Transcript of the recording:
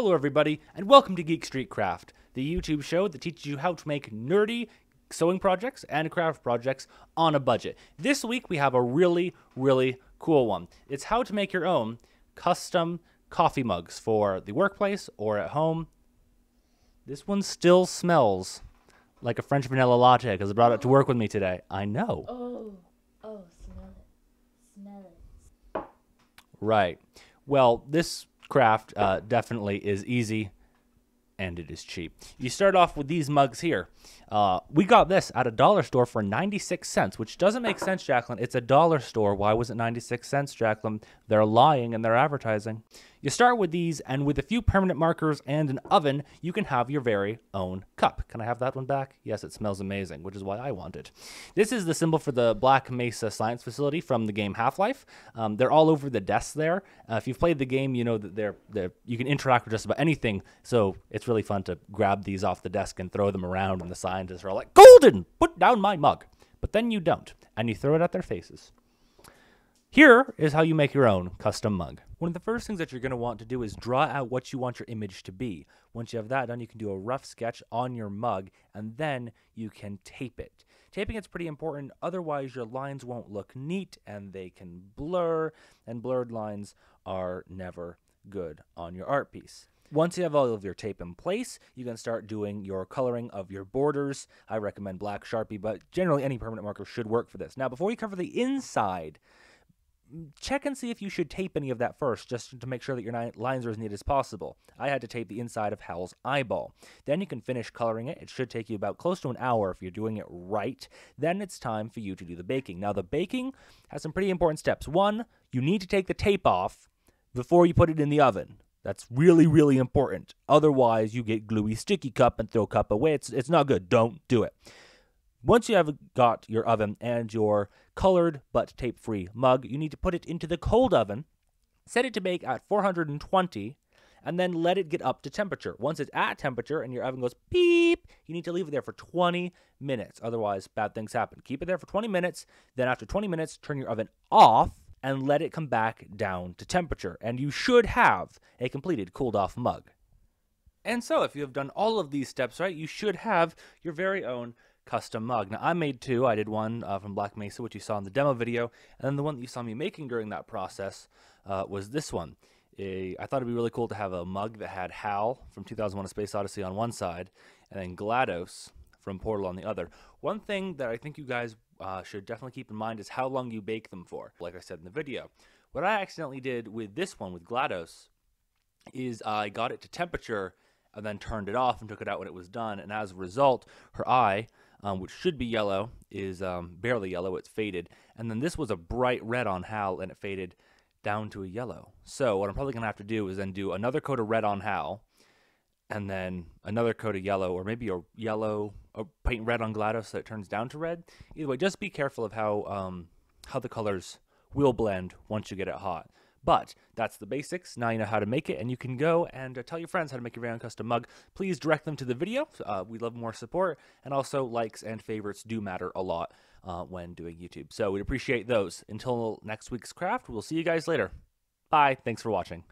Hello, everybody, and welcome to Geek Street Craft, the YouTube show that teaches you how to make nerdy sewing projects and craft projects on a budget. This week, we have a really, really cool one. It's how to make your own custom coffee mugs for the workplace or at home. This one still smells like a French vanilla latte because I brought it to work with me today. I know. Oh, oh, smell it. Smell it. Right. Well, this craft uh, definitely is easy and it is cheap. You start off with these mugs here. Uh, we got this at a dollar store for 96 cents, which doesn't make sense, Jacqueline. It's a dollar store. Why was it 96 cents, Jacqueline? They're lying in their advertising. You start with these, and with a few permanent markers and an oven, you can have your very own cup. Can I have that one back? Yes, it smells amazing, which is why I want it. This is the symbol for the Black Mesa Science Facility from the game Half-Life. Um, they're all over the desks there. Uh, if you've played the game, you know that they're, they're you can interact with just about anything. So it's really fun to grab these off the desk and throw them around, and the scientists are all like, "Gordon, put down my mug." But then you don't, and you throw it at their faces. Here is how you make your own custom mug. One of the first things that you're going to want to do is draw out what you want your image to be. Once you have that done, you can do a rough sketch on your mug and then you can tape it. Taping is pretty important, otherwise your lines won't look neat and they can blur, and blurred lines are never good on your art piece. Once you have all of your tape in place, you can start doing your coloring of your borders. I recommend black Sharpie, but generally any permanent marker should work for this. Now, before we cover the inside, check and see if you should tape any of that first, just to make sure that your lines are as neat as possible. I had to tape the inside of Hal's eyeball. Then you can finish coloring it. It should take you about close to an hour if you're doing it right. Then it's time for you to do the baking. Now, the baking has some pretty important steps. One, you need to take the tape off before you put it in the oven. That's really, really important. Otherwise, you get gluey, sticky cup and throw cup away. It's, it's not good. Don't do it. Once you have got your oven and your colored but tape free mug, you need to put it into the cold oven, set it to bake at 420, and then let it get up to temperature. Once it's at temperature and your oven goes beep, you need to leave it there for 20 minutes. Otherwise, bad things happen. Keep it there for 20 minutes. Then, after 20 minutes, turn your oven off and let it come back down to temperature. And you should have a completed cooled off mug. And so, if you have done all of these steps right, you should have your very own custom mug. Now, I made two. I did one uh, from Black Mesa, which you saw in the demo video, and then the one that you saw me making during that process uh, was this one. I thought it'd be really cool to have a mug that had Hal from 2001: A Space Odyssey on one side, and then GLaDOS from Portal on the other. One thing that I think you guys uh, should definitely keep in mind is how long you bake them for. Like I said in the video, what I accidentally did with this one with GLaDOS is I got it to temperature and then turned it off and took it out when it was done, and as a result, her eye um, which should be yellow, is um, barely yellow. It's faded. And then this was a bright red on Hal, and it faded down to a yellow. So what I'm probably going to have to do is then do another coat of red on Hal, and then another coat of yellow, or maybe a yellow, paint red on GLaDOS so it turns down to red. Either way, just be careful of how um, how the colors will blend once you get it hot. But that's the basics. Now you know how to make it, and you can go and uh, tell your friends how to make your very own custom mug. Please direct them to the video. Uh, we love more support, and also likes and favorites do matter a lot uh, when doing YouTube. So we'd appreciate those. Until next week's craft, we'll see you guys later. Bye. Thanks for watching.